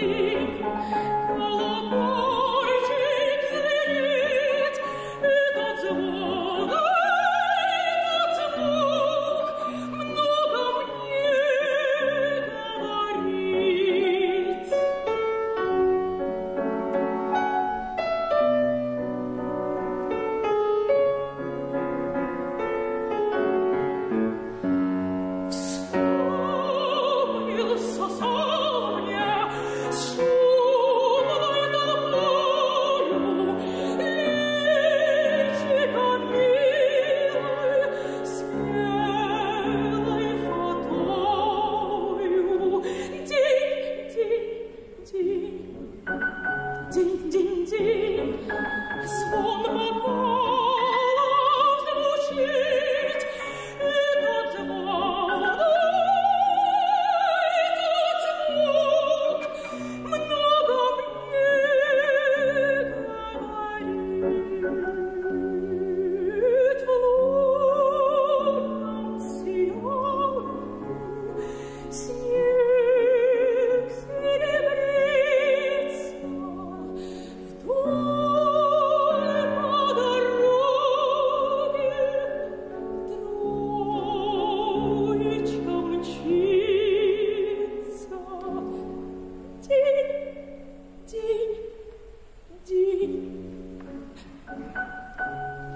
Колокольчик звенит, и тот spum ma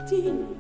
Martin.